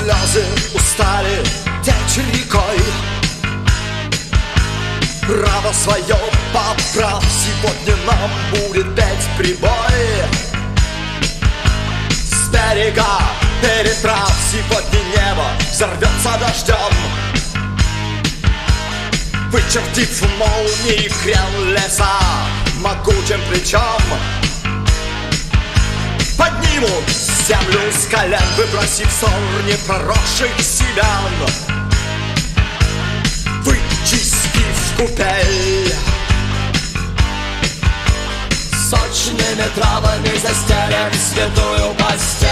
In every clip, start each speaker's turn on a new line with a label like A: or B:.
A: Слезы устали течь рекой. Право свое поправ Сегодня нам будет петь прибой. С берега переправ Сегодня небо взорвется дождем. Вычертив молнии крен леса Могучим плечом. Поднимут землю с колен Выбросив ссор непроросших семян Вычистив купель. Сочными травами застелим святую постель.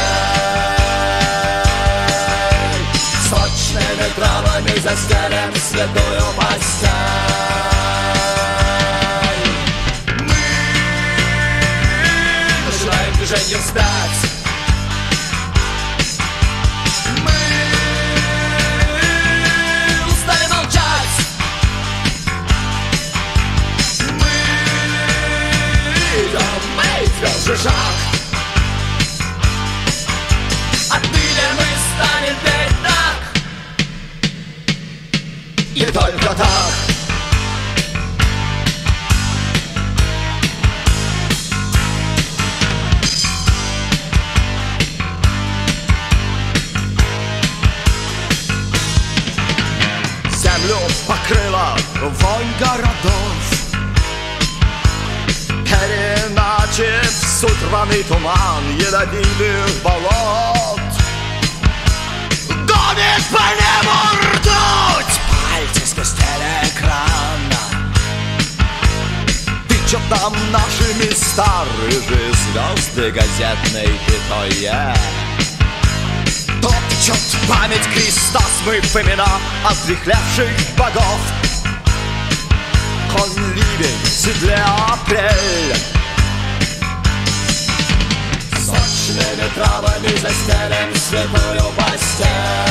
A: Сочными травами застелим святую постель. Мы начинаем же шаг Отныне мы станем петь так И только так Землю покрыла вонь городов Суть рваный туман ядовитых болот Гонит по небу ртуть Пальцы сквозь телеэкран Тычут нам наши места Рыжие звезды газетной пятой Топчет память креста, смыв имена Отрехлявших богов Конь ливень, в седле апрель Сочными травами застелим святую постель